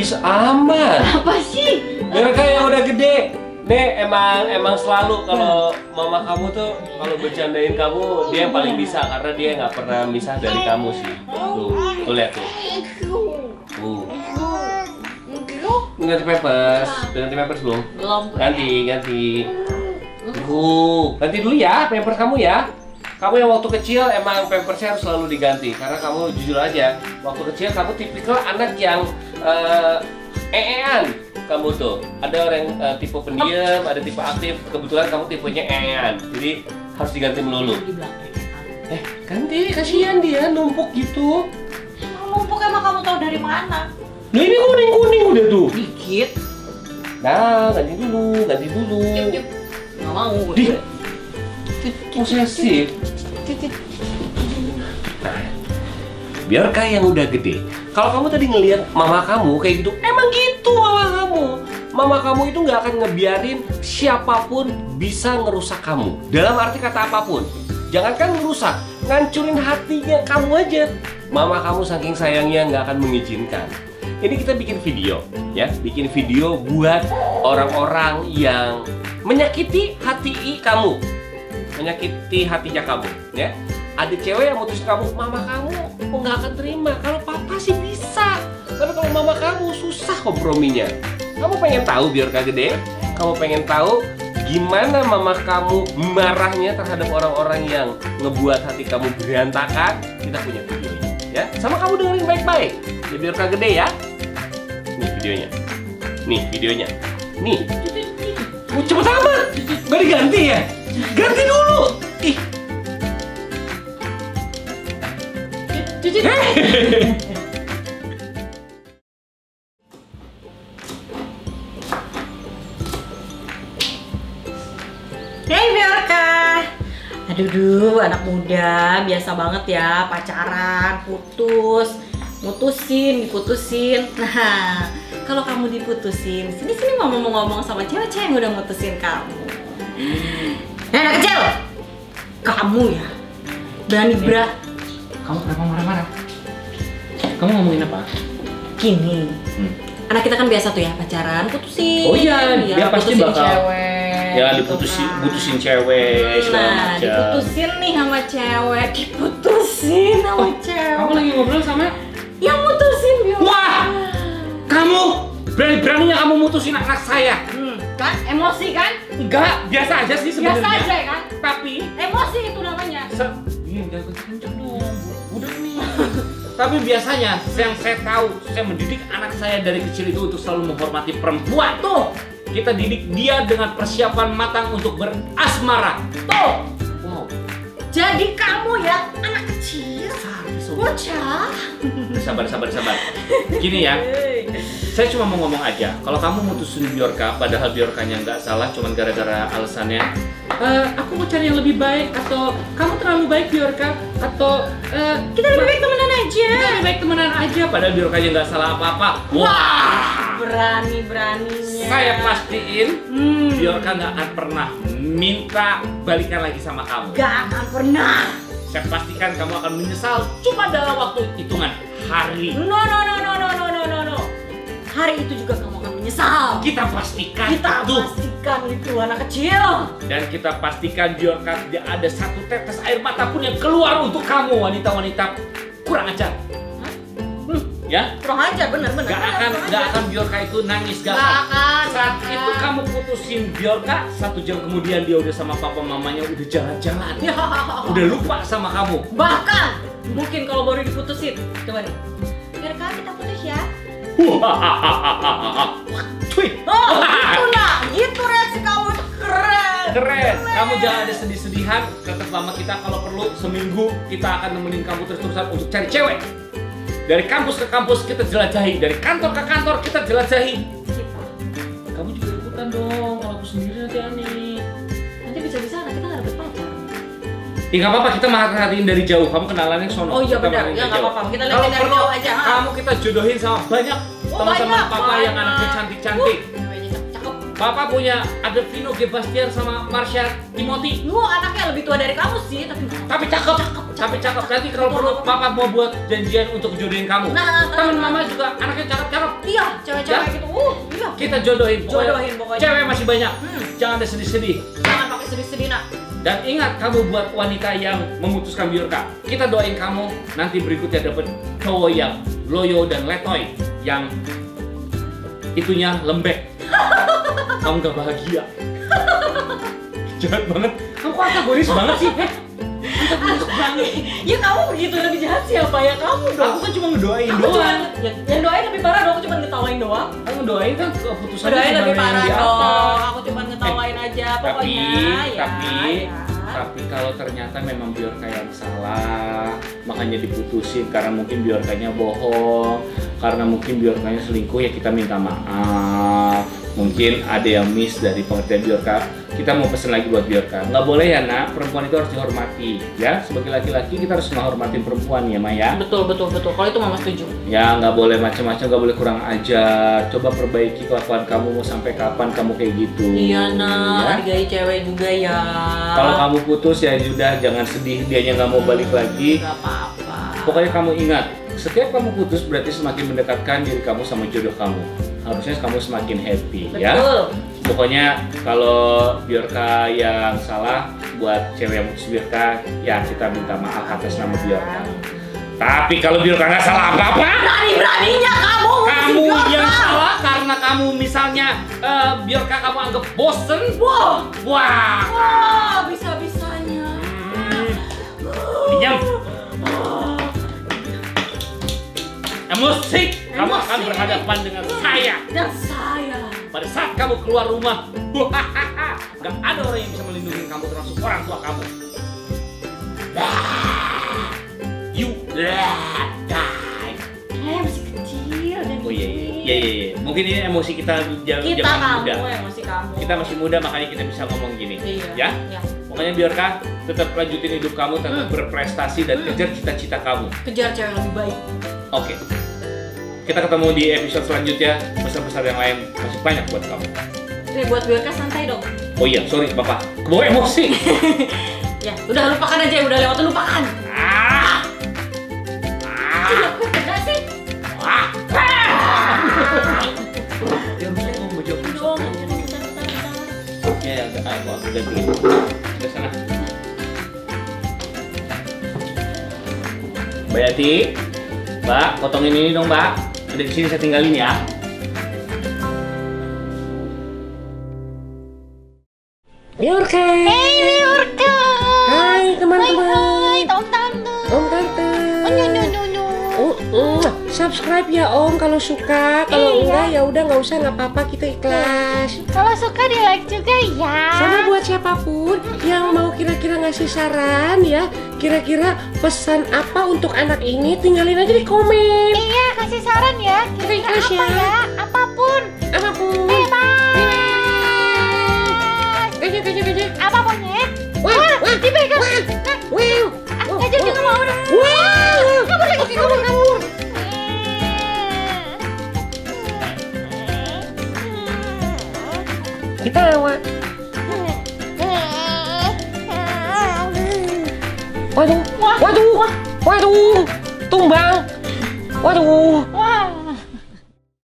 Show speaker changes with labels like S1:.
S1: Sadis amat.
S2: Apa sih?
S1: Biar kayak yang udah gede. Nih emang emang selalu kalau mama kamu tuh kalau bercandain kamu dia yang paling bisa karena dia nggak pernah misah dari kamu sih. Tuh, tuh lihat tuh. Tuh. Ganti pampers, Udah ganti pampers belum?
S2: Belum.
S1: Ganti, ganti. Tuh, ganti dulu ya pampers kamu ya. Kamu yang waktu kecil emang pampersnya harus selalu diganti karena kamu jujur aja waktu kecil kamu tipikal anak yang eh ee-an kamu tuh. Ada orang eh, tipe pendiam, ada tipe aktif. Kebetulan kamu tipenya ee-an. Jadi harus diganti melulu. Eh, ganti, kasihan dia numpuk gitu.
S2: Numpuk emang kamu tahu dari mana?
S1: Nah ini kuning-kuning udah tuh.
S2: Dikit.
S1: Nah, ganti dulu, ganti dulu.
S2: Nggak mau.
S1: Di posesif. Nah, biarkah yang udah gede. Kalau kamu tadi ngelihat mama kamu kayak gitu, emang gitu mama kamu. Mama kamu itu nggak akan ngebiarin siapa pun bisa ngerusak kamu. Dalam arti kata apa pun. Jangankan ngerusak, ngancurin hatinya kamu aja. Mama kamu saking sayangnya nggak akan mengizinkan. Ini kita bikin video, ya, bikin video buat orang-orang yang menyakiti hati kamu, menyakiti hatinya kamu, ya. Ada cewek yang mutusin kamu, mama kamu nggak akan terima. Kalau papa sih mama kamu susah komprominya. Kamu pengen tahu biar kagak gede? Kamu pengen tahu gimana mama kamu marahnya terhadap orang-orang yang ngebuat hati kamu berantakan? Kita punya videonya, ya. Sama kamu dengerin baik-baik. Ya biar kagak gede ya. Nih videonya. Nih videonya. Nih. Oh, cepet amat. Gak diganti ya? Ganti dulu. Ih.
S2: Hey Biorka. Aduh, duh, anak muda biasa banget ya pacaran, putus, mutusin, diputusin. Nah, kalau kamu diputusin, sini sini mama mau ngomong sama cewek-cewek yang udah mutusin kamu. Hei anak kecil, kamu ya berani berat
S3: Kamu kenapa marah-marah? Kamu ngomongin apa?
S2: gini.
S3: Hmm.
S2: Anak kita kan biasa tuh ya pacaran, putusin.
S3: Oh iya, dia pasti bakal-
S2: cewek.
S3: Ya
S2: gitu
S3: diputusin,
S2: kan.
S3: putusin cewek segala
S2: Nah,
S3: macam.
S2: diputusin nih sama cewek, diputusin sama cewek.
S3: Kamu lagi ngobrol sama?
S2: Yang mutusin Biola.
S3: Wah! Kamu berani-beraninya kamu mutusin anak saya.
S2: Hmm, kan emosi kan?
S3: Enggak, biasa aja sih
S2: Biasa
S3: sebenarnya.
S2: aja kan?
S3: Tapi
S2: Emosi itu namanya.
S3: se- Iya, jangan kenceng dong. Udah nih. Tapi biasanya yang saya tahu, saya mendidik anak saya dari kecil itu untuk selalu menghormati perempuan. Tuh, kita didik dia dengan persiapan matang untuk berasmara. Tuh. Wow.
S2: Jadi kamu ya anak kecil, bocah.
S3: Sabar, sabar, sabar. Gini ya, saya cuma mau ngomong aja. Kalau kamu mutusin Biorka, padahal Biorkanya nggak salah, cuman gara-gara alasannya, "Eh, aku mau cari yang lebih baik, atau kamu terlalu baik Biorka, atau eh,
S2: Kita lebih baik temenan aja.
S3: kita lebih baik temenan aja, padahal Biorkanya nggak salah apa-apa. Wah,
S2: Berani beraninya.
S3: saya pastiin
S2: Hmm.
S3: Biorka nggak akan pernah minta balikan lagi sama kamu.
S2: Gak akan pernah.
S3: Saya pastikan kamu akan menyesal cuma dalam waktu hitungan hari.
S2: No no no no no no no no no. Hari itu juga kamu akan menyesal.
S3: Kita pastikan
S2: Kita
S3: itu.
S2: pastikan itu anak kecil.
S3: Dan kita pastikan biarkan tidak ada satu tetes air mata pun yang keluar untuk kamu wanita-wanita kurang ajar. Ya,
S2: Kurang aja bener-bener.
S3: gak akan gak akan Biorka itu nangis gak,
S2: Gak
S3: akan. Saat
S2: gak
S3: itu
S2: akan.
S3: kamu putusin Biorka, satu jam kemudian dia udah sama papa mamanya udah jalan-jalan,
S2: Ya.
S3: udah lupa sama kamu.
S2: Bahkan mungkin kalau baru diputusin. Coba nih. Biar kan kita putus ya.
S3: Cuy,
S2: Oh, gitu nak. Gitu reaksi kamu keren.
S3: keren. Kamu jangan ada sedih-sedihan. Tetap sama kita kalau perlu seminggu kita akan nemenin kamu terus-terusan untuk cari cewek. Dari kampus ke kampus kita jelajahi, dari kantor ke kantor kita jelajahi. Kamu juga ikutan dong. Kalau aku sendiri nanti aneh.
S2: Nanti bisa-bisa anak kita nggak dapet pacar.
S3: Ya nggak apa-apa, kita merhatiin dari jauh. Kamu kenalannya sono.
S2: Oh iya benar. Ya nggak apa-apa. Kita lihat dari jauh aja.
S3: kamu kita jodohin sama banyak
S2: Oh,
S3: teman-teman
S2: banyak,
S3: papa yang anaknya cantik-cantik.
S2: Cakep.
S3: Papa punya ada Vino Gebastian sama Marsha Timothy.
S2: Lu anaknya lebih tua dari kamu sih, tapi
S3: Tapi cakep, tapi cakep. Nanti kalau perlu Papa mau buat janjian untuk jodohin kamu.
S2: Nah,
S3: Temen
S2: nah,
S3: Mama juga anaknya cakep-cakep.
S2: Iya, cewek-cewek
S3: Ya.
S2: gitu. Uh, iya.
S3: Kita jodohin. pokoknya.
S2: Jodohin pokoknya.
S3: Cewek masih banyak.
S2: Hmm.
S3: Jangan ada sedih-sedih.
S2: Jangan pakai sedih-sedih nak.
S3: Dan ingat kamu buat wanita yang memutuskan biorka. Kita doain kamu nanti berikutnya dapat cowok yang loyo dan letoy yang itunya lembek. kamu gak bahagia. Jahat banget. Kamu kok kategoris banget sih? Eh, banget.
S2: Ya kamu begitu lebih jahat siapa ya kamu dong.
S3: Aku kan cuma ngedoain
S2: Aku
S3: doang.
S2: ya, yang doain lebih parah dong, aku cuma ngetawain doang.
S3: Aku ngedoain kan keputusannya
S2: Doain lebih parah dong, aku cuma ngetawain aja
S3: tapi
S2: pokoknya ya.
S3: tapi
S2: ya.
S3: tapi kalau ternyata memang Biorka yang salah makanya diputusin karena mungkin Biorkanya bohong karena mungkin Biorkanya selingkuh ya kita minta maaf mungkin ada yang miss dari pengertian Biorka kita mau pesen lagi buat Biorka nggak boleh ya nak perempuan itu harus dihormati ya sebagai laki-laki kita harus menghormati perempuan ya Maya
S2: Betul betul betul. Kalau itu mama setuju.
S3: Ya nggak boleh macam-macam, nggak boleh kurang ajar. Coba perbaiki kelakuan kamu mau sampai kapan kamu kayak gitu.
S2: Iya
S3: ya.
S2: nak, hargai cewek juga ya.
S3: Kalau kamu putus ya sudah jangan sedih dianya nggak mau balik lagi.
S2: Gak apa-apa.
S3: Pokoknya kamu ingat, setiap kamu putus berarti semakin mendekatkan diri kamu sama jodoh kamu. Harusnya kamu semakin happy ya.
S2: Betul.
S3: Pokoknya kalau Biorka yang salah buat cewek yang putus Biorka, ya kita minta maaf atas nama Biorka. Tapi kalau Biorka nggak salah apa-apa,
S2: Berani-beraninya kamu
S3: kamu yang salah karena kamu misalnya eh, Biorka kamu anggap bosen.
S2: Wah,
S3: Wah,
S2: wah bisa-bisanya.
S3: Hmm. Diam. Emosi, kamu akan
S2: Emosi.
S3: berhadapan dengan saya.
S2: Dan saya.
S3: Pada saat kamu keluar rumah, gak ada orang yang bisa melindungi kamu termasuk orang tua kamu. You die.
S2: Eh masih kecil dan
S3: Oh iya iya iya iya. iya. Mungkin ini emosi kita jam
S2: Kita
S3: zaman
S2: kamu
S3: muda.
S2: masih kamu.
S3: Kita masih muda makanya kita bisa ngomong gini.
S2: Iya.
S3: Ya.
S2: Ya.
S3: Pokoknya biarkan tetap lanjutin hidup kamu, tetap
S2: Hmm.
S3: berprestasi dan
S2: Hmm.
S3: kejar cita-cita kamu.
S2: Kejar cewek lebih baik.
S3: Oke. Kita ketemu di episode selanjutnya. Pesan-pesan yang lain masih banyak buat kamu.
S2: Oke, buat Biorka santai dong.
S3: Oh iya, sorry Bapak. Kebawa emosi.
S2: Ya, udah lupakan aja, udah lewat lupakan.
S3: ah. Ah. Ya, aku.
S2: Bentar, bentar.
S3: Ya, ya, udah, udah beli. Udah sana. Mbak Yati, Mbak, potongin ini dong, Mbak. Ada di sini saya tinggalin ya.
S1: Biorka. Subscribe ya Om kalau suka. Kalau
S4: Iya.
S1: enggak ya udah nggak usah nggak apa-apa kita ikhlas.
S4: Kalau suka di like juga ya.
S1: Sama buat siapa pun yang mau kira-kira ngasih saran ya, kira-kira pesan apa untuk anak ini, tinggalin aja di komen.
S4: Iya kasih saran ya. Kira-kira
S1: Ikhlas
S4: apa
S1: ya.
S4: ya? Apa
S1: pun. Apa pun.
S4: Bebas.
S1: Gajah, gajah, gajah.
S4: Apa monyet?
S1: Wah, wah,
S4: Dipegang.
S1: wah, wow.
S4: ah, Gajah juga mau dong.
S1: Kita lewat. Waduh, waduh, waduh, tumbang. Waduh,